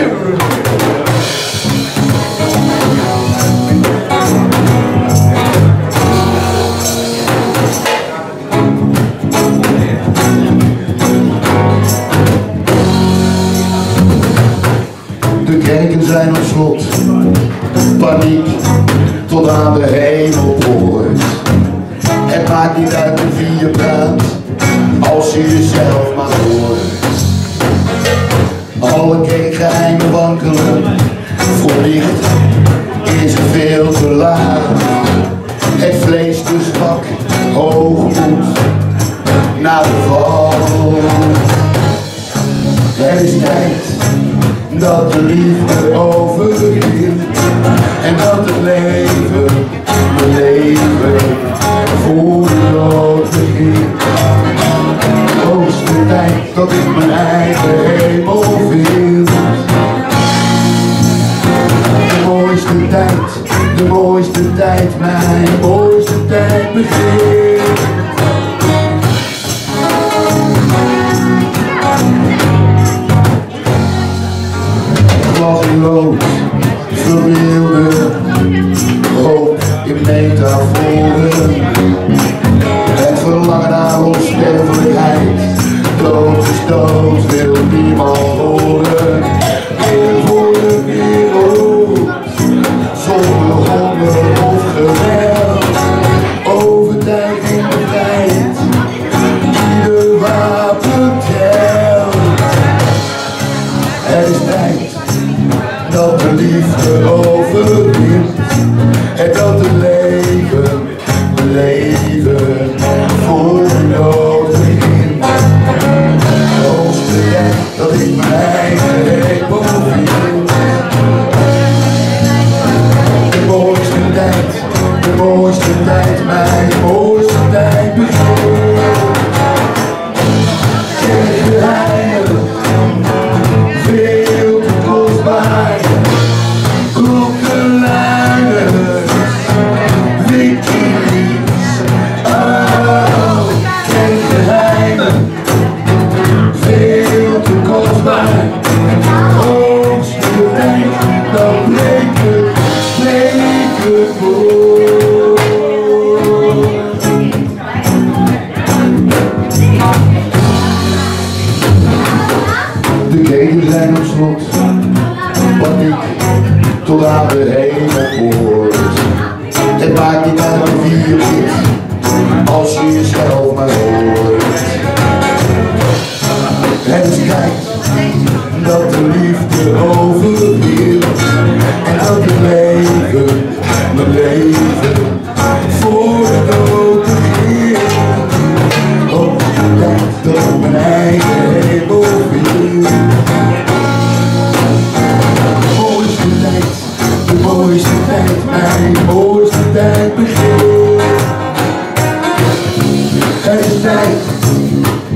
De kerken zijn op slot, paniek tot aan de hemel hoort. Het maakt niet uit wie je praat, als je jezelf maar hoort alle geheimen wankelen. Voor licht is er veel te laat. Het vlees dus te zwak, hoogmoed, na de val. Het is tijd dat de liefde overleeft en dat het leven. everything dat de liefde overwint en dat het leven, leven voor jou. tot aan de hemelpoort. Het maakt niet uit of je hier als je jezelf Christ.